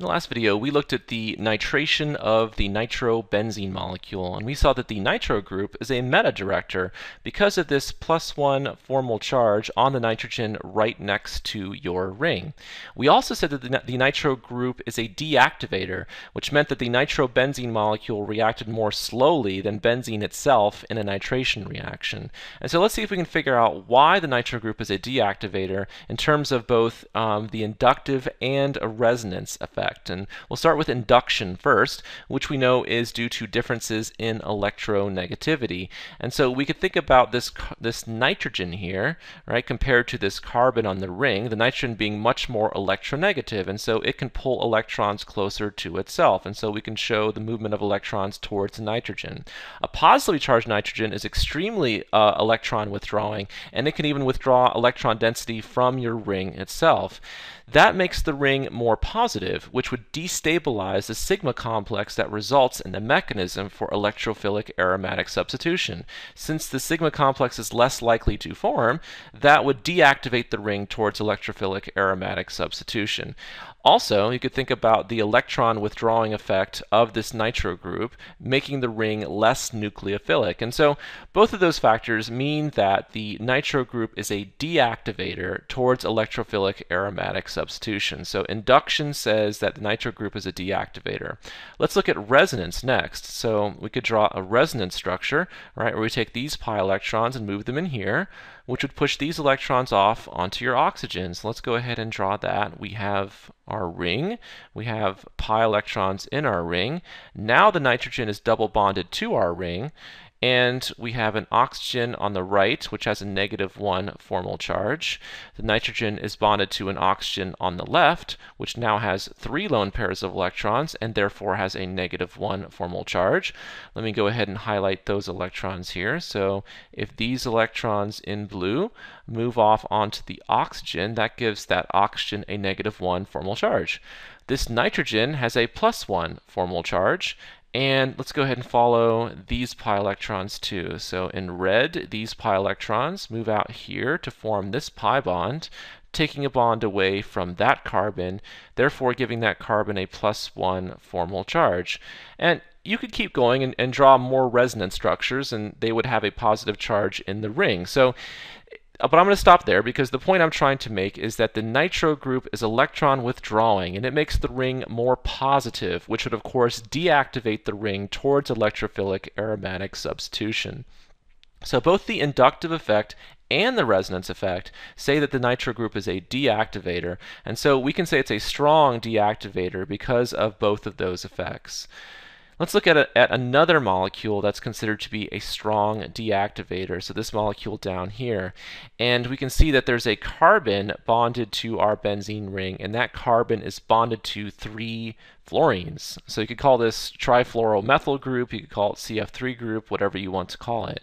In the last video, we looked at the nitration of the nitrobenzene molecule, and we saw that the nitro group is a meta-director because of this plus one formal charge on the nitrogen right next to your ring. We also said that the, the nitro group is a deactivator, which meant that the nitrobenzene molecule reacted more slowly than benzene itself in a nitration reaction. And so let's see if we can figure out why the nitro group is a deactivator in terms of both um, the inductive and a resonance effect effect. And we'll start with induction first, which we know is due to differences in electronegativity. And so we could think about this, this nitrogen here, right, compared to this carbon on the ring, the nitrogen being much more electronegative. And so it can pull electrons closer to itself. And so we can show the movement of electrons towards nitrogen. A positively charged nitrogen is extremely uh, electron withdrawing, and it can even withdraw electron density from your ring itself. That makes the ring more positive, which would destabilize the sigma complex that results in the mechanism for electrophilic aromatic substitution. Since the sigma complex is less likely to form, that would deactivate the ring towards electrophilic aromatic substitution. Also, you could think about the electron withdrawing effect of this nitro group, making the ring less nucleophilic. And so both of those factors mean that the nitro group is a deactivator towards electrophilic aromatic substitution. So induction says that the nitro group is a deactivator. Let's look at resonance next. So we could draw a resonance structure, right, where we take these pi electrons and move them in here which would push these electrons off onto your oxygen. So let's go ahead and draw that. We have our ring. We have pi electrons in our ring. Now the nitrogen is double bonded to our ring, and we have an oxygen on the right, which has a negative 1 formal charge. The nitrogen is bonded to an oxygen on the left, which now has three lone pairs of electrons and therefore has a negative 1 formal charge. Let me go ahead and highlight those electrons here. So if these electrons in blue move off onto the oxygen, that gives that oxygen a negative 1 formal charge. This nitrogen has a plus 1 formal charge, and let's go ahead and follow these pi electrons too. So in red, these pi electrons move out here to form this pi bond, taking a bond away from that carbon, therefore giving that carbon a plus one formal charge. And you could keep going and, and draw more resonance structures, and they would have a positive charge in the ring. So Uh, but I'm going to stop there because the point I'm trying to make is that the nitro group is electron withdrawing and it makes the ring more positive, which would of course deactivate the ring towards electrophilic aromatic substitution. So both the inductive effect and the resonance effect say that the nitro group is a deactivator, and so we can say it's a strong deactivator because of both of those effects. Let's look at, a, at another molecule that's considered to be a strong deactivator. So this molecule down here. And we can see that there's a carbon bonded to our benzene ring, and that carbon is bonded to three fluorines. So you could call this trifluoromethyl group, you could call it CF3 group, whatever you want to call it.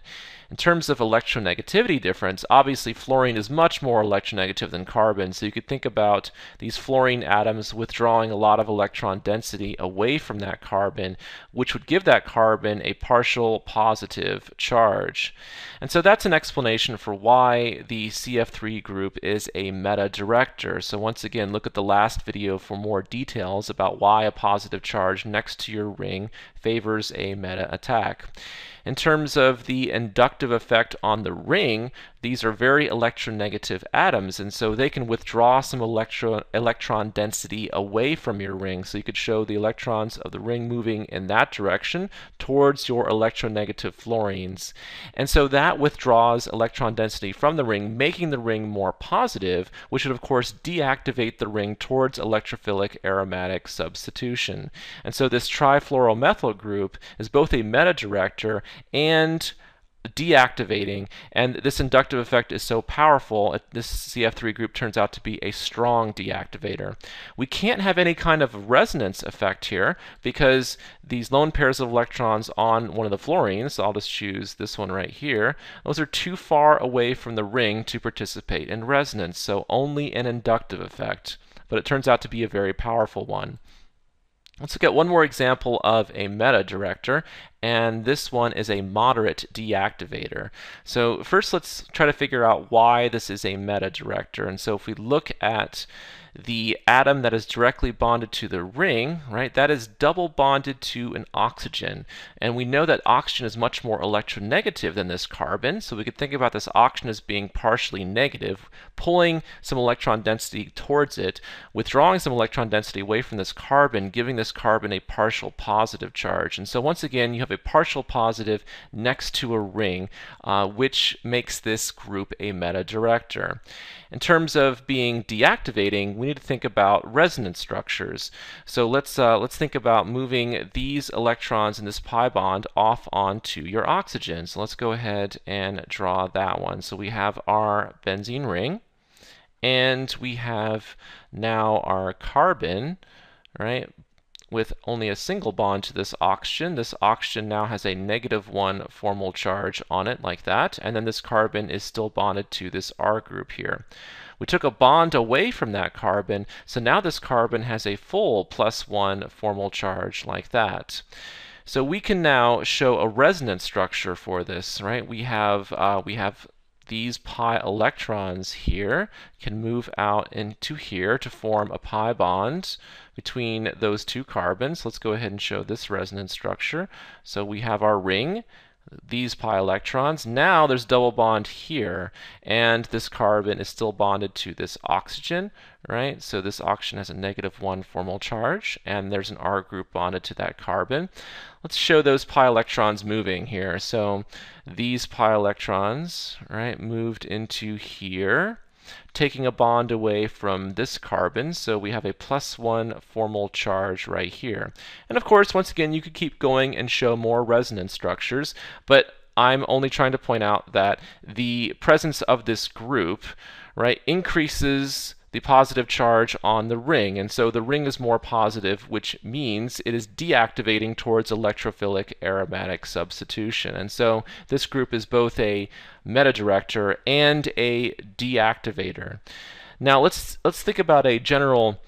In terms of electronegativity difference, obviously fluorine is much more electronegative than carbon, so you could think about these fluorine atoms withdrawing a lot of electron density away from that carbon, which would give that carbon a partial positive charge. And so that's an explanation for why the CF3 group is a meta-director. So once again, look at the last video for more details about why a positive charge next to your ring favors a meta attack. In terms of the inductive effect on the ring, these are very electronegative atoms, and so they can withdraw some electro electron density away from your ring. So you could show the electrons of the ring moving in that direction towards your electronegative fluorines. And so that withdraws electron density from the ring, making the ring more positive, which would of course deactivate the ring towards electrophilic aromatic substitution. And so this trifluoromethyl group is both a meta-director and deactivating and this inductive effect is so powerful this CF3 group turns out to be a strong deactivator. We can't have any kind of resonance effect here because these lone pairs of electrons on one of the fluorines, so I'll just choose this one right here, those are too far away from the ring to participate in resonance, so only an inductive effect. But it turns out to be a very powerful one. Let's look at one more example of a meta-director, and this one is a moderate deactivator. So first let's try to figure out why this is a meta director. And so if we look at the atom that is directly bonded to the ring, right, that is double bonded to an oxygen. And we know that oxygen is much more electronegative than this carbon, so we could think about this oxygen as being partially negative, pulling some electron density towards it, withdrawing some electron density away from this carbon, giving this carbon a partial positive charge. And so once again, you have a partial positive next to a ring, uh, which makes this group a meta director. In terms of being deactivating, we need to think about resonance structures. So let's, uh, let's think about moving these electrons in this pi bond off onto your oxygen. So let's go ahead and draw that one. So we have our benzene ring, and we have now our carbon, right, with only a single bond to this oxygen. This oxygen now has a negative one formal charge on it like that, and then this carbon is still bonded to this R group here. We took a bond away from that carbon, so now this carbon has a full plus one formal charge like that. So we can now show a resonance structure for this, right? We have uh, we have these pi electrons here can move out into here to form a pi bond between those two carbons. Let's go ahead and show this resonance structure. So we have our ring, these pi electrons. Now there's a double bond here, and this carbon is still bonded to this oxygen, right? So this oxygen has a negative one formal charge, and there's an R group bonded to that carbon. Let's show those pi electrons moving here. So these pi electrons, right, moved into here taking a bond away from this carbon, so we have a plus one formal charge right here. And of course, once again, you could keep going and show more resonance structures, but I'm only trying to point out that the presence of this group, right, increases the positive charge on the ring. And so the ring is more positive, which means it is deactivating towards electrophilic aromatic substitution. And so this group is both a metadirector and a deactivator. Now let's let's think about a general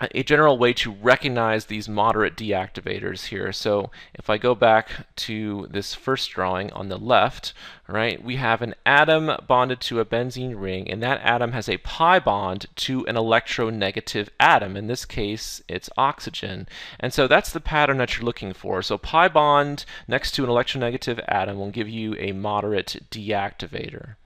a general way to recognize these moderate deactivators here. So if I go back to this first drawing on the left, right, we have an atom bonded to a benzene ring, and that atom has a pi bond to an electronegative atom. In this case, it's oxygen. And so that's the pattern that you're looking for. So pi bond next to an electronegative atom will give you a moderate deactivator.